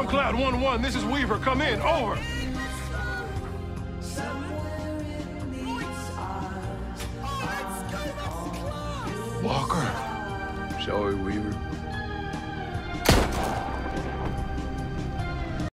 Storm Cloud 1-1, this is Weaver. Come in. Over. Walker. Joey Weaver.